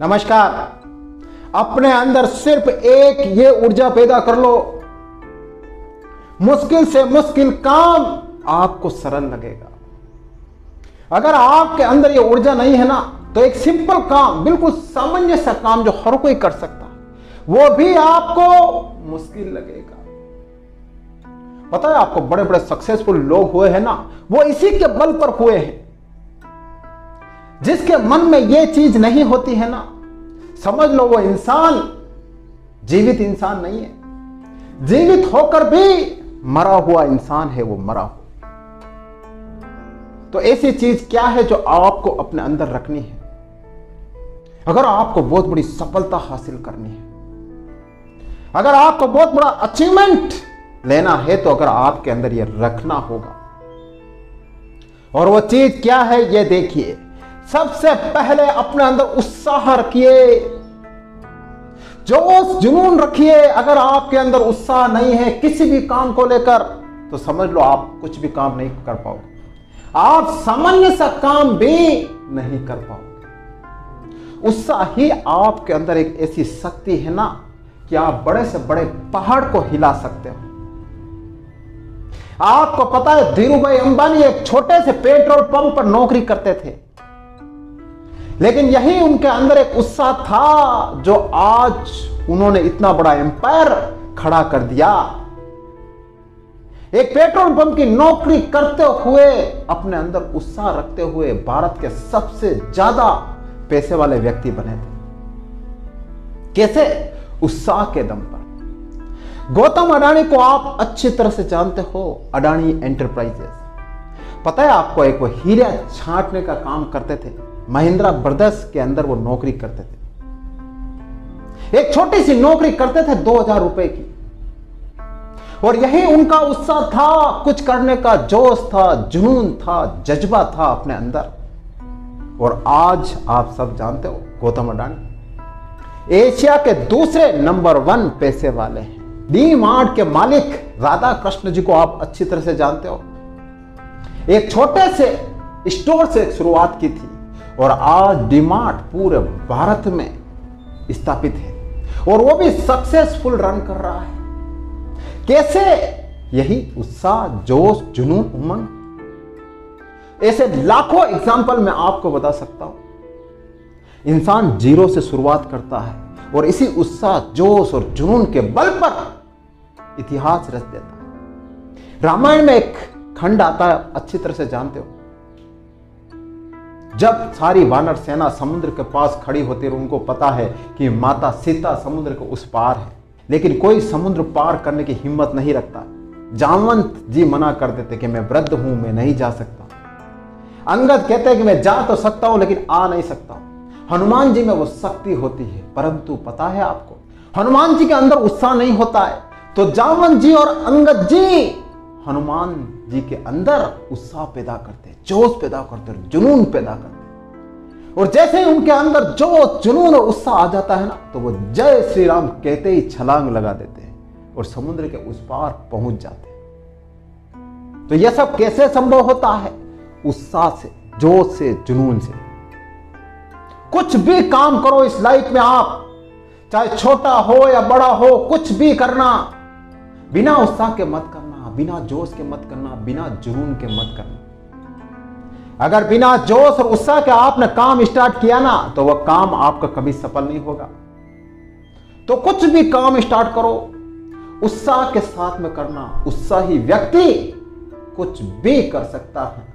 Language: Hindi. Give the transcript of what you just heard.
नमस्कार। अपने अंदर सिर्फ़ एक ये ऊर्जा पैदा कर लो। मुश्किल से मुश्किल काम आपको सरल लगेगा। अगर आपके अंदर ये ऊर्जा नहीं है ना तो एक सिंपल काम, बिल्कुल सामान्य सा काम जो हर कोई कर सकता है, वो भी आपको मुश्किल लगेगा। पता है आपको बड़े बड़े सक्सेसफुल लोग हुए हैं ना, वो इसी के बल पर हुए हैं। जिसके मन में ये चीज़ नहीं होती है ना, समझ लो वो इंसान, जीवित इंसान नहीं है। जीवित होकर भी मरा हुआ इंसान है, वो मरा हुआ। तो ऐसी चीज़ क्या है जो आपको अपने अंदर रखनी है? अगर आपको बहुत बड़ी सफलता हासिल करनी है, अगर आपको बहुत बड़ा अचीवमेंट लेना है तो अगर आपके अंदर यह रखना होगा। और वो चीज़ क्या है, ये देखिए। सबसे पहले अपने अंदर उत्साह रखिए। जोश जुनून रखिए, अगर आपके अंदर उत्साह नहीं है किसी भी काम को लेकर तो समझ लो आप कुछ भी काम नहीं कर पाओगे। आप सामान्य सा काम भी नहीं कर पाओगे। उत्साह ही आपके अंदर एक ऐसी शक्ति है ना, कि आप बड़े से बड़े पहाड़ को हिला सकते हो। आपको पता है धीरू भाई अंबानी एक छोटे से पेट्रोल पंप पर नौकरी करते थे। लेकिन यही उनके अंदर एक उत्साह था जो आज उन्होंने इतना बड़ा एम्पायर खड़ा कर दिया। एक पेट्रोल पंप की नौकरी करते हुए, अपने अंदर उत्साह रखते हुए भारत के सबसे ज़्यादा पैसे वाले व्यक्ति बने थे। कैसे? उत्साह के दम पर। गौतम अडानी को आप अच्छी तरह से जानते हो, अडानी एंटरप्राइजेस पता है आपको एक वो हीरे छांटने का काम करते थे महिंद्रा ब्रदर्स के अंदर वो नौकरी करते थे। एक छोटी सी नौकरी करते थे दो हज़ार रुपए की। और यही उनका उत्साह था, कुछ करने का जोश था, जुनून था, जज्बा था अपने अंदर। और आज आप सब जानते हो, गौतम अडानी एशिया के दूसरे नंबर वन पैसे वाले हैं। डी मार्ट के मालिक राधा कृष्ण जी को आप अच्छी तरह से जानते हो। एक छोटे से स्टोर से शुरुआत की थी। और आज डीमार्ट पूरे भारत में स्थापित है। और वो भी सक्सेसफुल रन कर रहा है। कैसे? यही उत्साह, जोश, जुनून, उमंग। ऐसे लाखों एग्ज़ाम्पल मैं आपको बता सकता हूँ। इंसान ज़ीरो से शुरुआत करता है और इसी उत्साह, जोश और जुनून के बल पर इतिहास रच देता है। रामायण में एक खंड आता है, अच्छी तरह से जानते हो। जब सारी वानर सेना समुद्र के पास खड़ी होती है, उनको पता है कि माता सीता समुद्र के उस पार है। लेकिन कोई समुद्र पार करने की हिम्मत नहीं रखता। जामवंत जी मना कर देते कि मैं वृद्ध हूँ, मैं नहीं जा सकता। अंगद कहते हैं कि मैं जा तो सकता हूँ, लेकिन आ नहीं सकता। हनुमान जी में वो शक्ति होती है, परंतु पता है आपको, हनुमान जी के अंदर उत्साह नहीं होता है। तो जामवंत जी और अंगद जी, हनुमान जी के अंदर उत्साह पैदा करते जोश पैदा करते जुनून पैदा करते और जैसे ही उनके अंदर जो जुनून और उत्साह आ जाता है ना तो वो जय श्री राम कहते ही छलांग लगा देते हैं और समुद्र के उस पार पहुँच जाते हैं। तो यह सब कैसे संभव होता है? उत्साह से, जोश से, जुनून से। कुछ भी काम करो इस लाइफ में आप, चाहे छोटा हो या बड़ा हो, कुछ भी करना। बिना उत्साह के मत करना बिना जोश के मत करना, बिना जुनून के मत करना। अगर बिना जोश और उत्साह के आपने काम स्टार्ट किया ना तो वह काम आपका कभी सफल नहीं होगा। तो कुछ भी काम स्टार्ट करो। उत्साह के साथ में करना उत्साही व्यक्ति कुछ भी कर सकता है।